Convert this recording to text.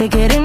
te quiere